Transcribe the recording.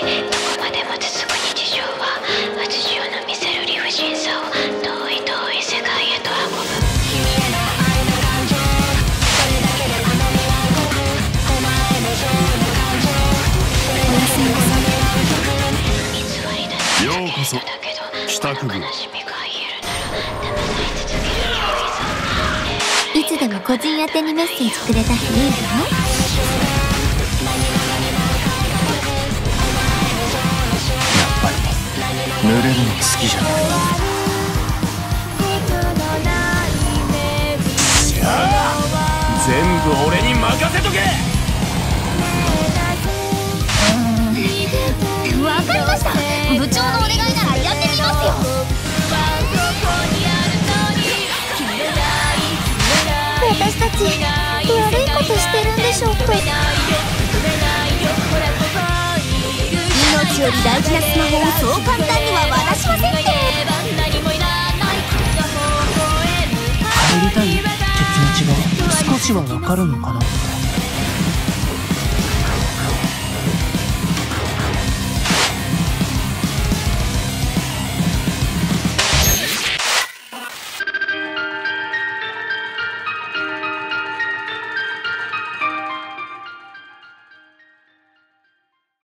どこまでも続く日常はの見せる理不尽さを遠い遠い世界へと運ぶそれだけでれいつでも個人宛てにメッセージくれた人いいよ。濡れるの好きじゃない。全部俺に任せとけ。わかりました。部長のお願いならやってみますよ。私たち悪いことしてるんでしょうか？私より大事なスマホをそう簡単には渡しませんって帰りたいって気持ちが少しはわかるのかな。